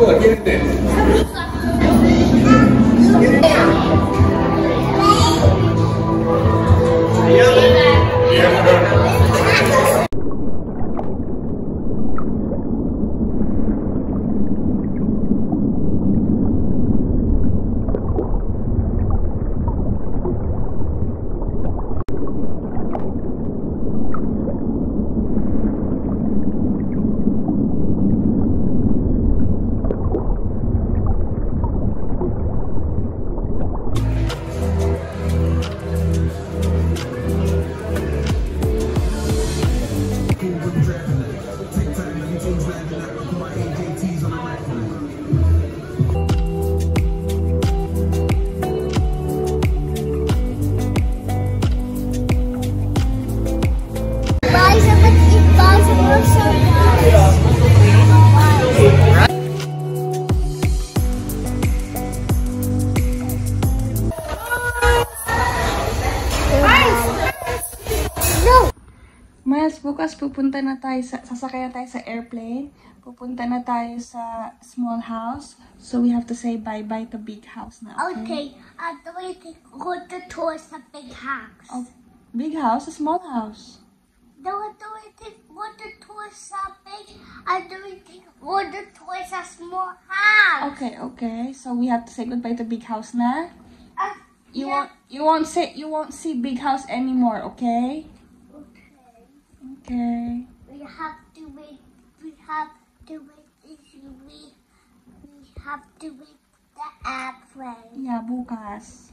Look, get in there. Get in there. Miles, bukas pupunta na tayo sa, sasakay na tayo sa airplane. Pupunta na tayo sa small house. So we have to say bye-bye to big house na. Okay, do we think go to tour the big house? Oh, big house, a small house. Do we, do we think go to tour the big do we think go to tour the small house? Okay, okay. So we have to say goodbye to big house na. Uh, You yeah. won't you won't say you won't see big house anymore? Okay. Okay. We have to wait. We have to wait. We we have to wait the airplane. Yeah, bukas.